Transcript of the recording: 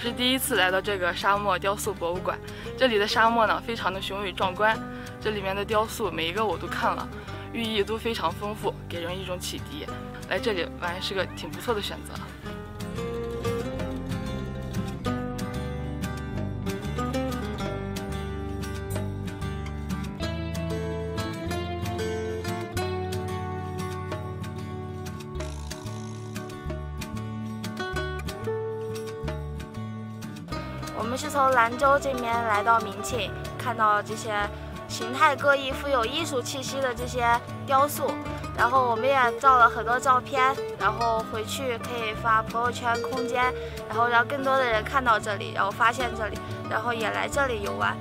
是第一次来到这个沙漠雕塑博物馆，这里的沙漠呢非常的雄伟壮观，这里面的雕塑每一个我都看了，寓意都非常丰富，给人一种启迪。来这里玩是个挺不错的选择。我们是从兰州这边来到明庆，看到这些形态各异、富有艺术气息的这些雕塑，然后我们也照了很多照片，然后回去可以发朋友圈空间，然后让更多的人看到这里，然后发现这里，然后也来这里游玩。